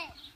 it.